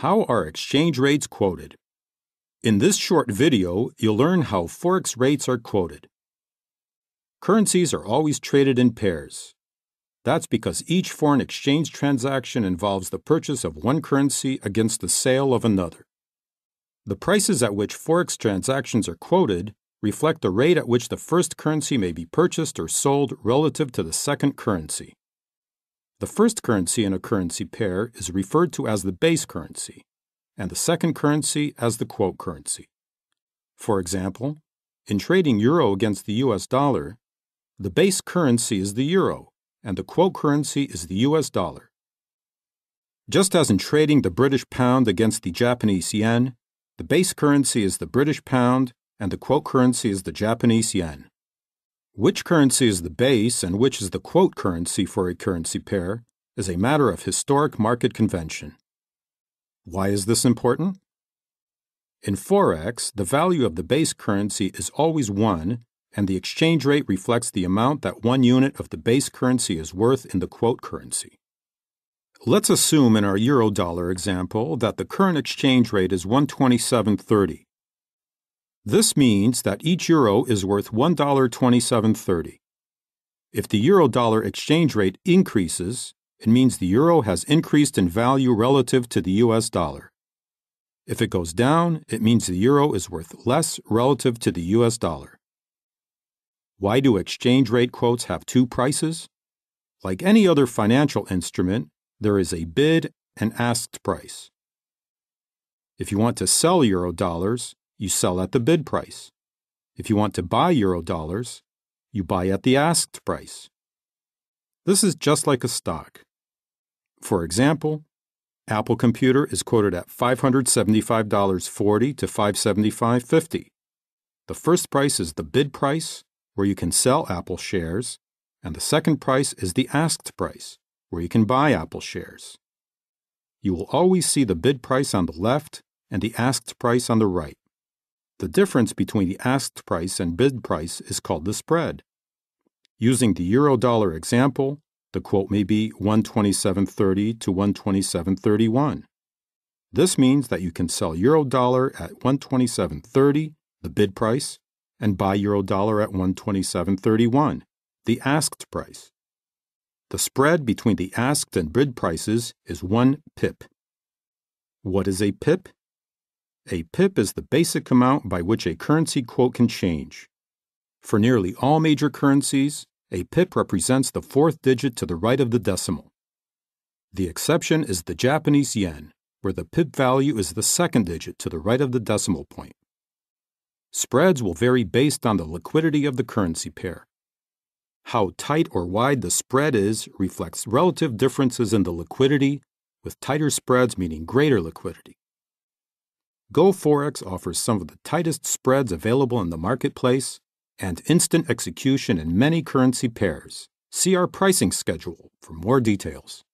How are exchange rates quoted? In this short video, you'll learn how Forex rates are quoted. Currencies are always traded in pairs. That's because each foreign exchange transaction involves the purchase of one currency against the sale of another. The prices at which Forex transactions are quoted reflect the rate at which the first currency may be purchased or sold relative to the second currency. The first currency in a currency pair is referred to as the base currency, and the second currency as the quote currency. For example, in trading euro against the US dollar, the base currency is the euro, and the quote currency is the US dollar. Just as in trading the British pound against the Japanese yen, the base currency is the British pound and the quote currency is the Japanese yen. Which currency is the base and which is the quote currency for a currency pair is a matter of historic market convention. Why is this important? In Forex, the value of the base currency is always 1, and the exchange rate reflects the amount that one unit of the base currency is worth in the quote currency. Let's assume in our euro dollar example that the current exchange rate is 127.30 this means that each euro is worth $1.2730. If the euro dollar exchange rate increases, it means the euro has increased in value relative to the US dollar. If it goes down, it means the euro is worth less relative to the US dollar. Why do exchange rate quotes have two prices? Like any other financial instrument, there is a bid and asked price. If you want to sell euro dollars, you sell at the bid price. If you want to buy euro dollars, you buy at the asked price. This is just like a stock. For example, Apple Computer is quoted at $575.40 to $575.50. The first price is the bid price, where you can sell Apple shares, and the second price is the asked price, where you can buy Apple shares. You will always see the bid price on the left and the asked price on the right. The difference between the asked price and bid price is called the spread. Using the euro dollar example, the quote may be 127.30 to 127.31. This means that you can sell euro dollar at 127.30, the bid price, and buy euro dollar at 127.31, the asked price. The spread between the asked and bid prices is 1 pip. What is a pip? A pip is the basic amount by which a currency quote can change. For nearly all major currencies, a pip represents the fourth digit to the right of the decimal. The exception is the Japanese yen, where the pip value is the second digit to the right of the decimal point. Spreads will vary based on the liquidity of the currency pair. How tight or wide the spread is reflects relative differences in the liquidity, with tighter spreads meaning greater liquidity. GO4X offers some of the tightest spreads available in the marketplace and instant execution in many currency pairs. See our pricing schedule for more details.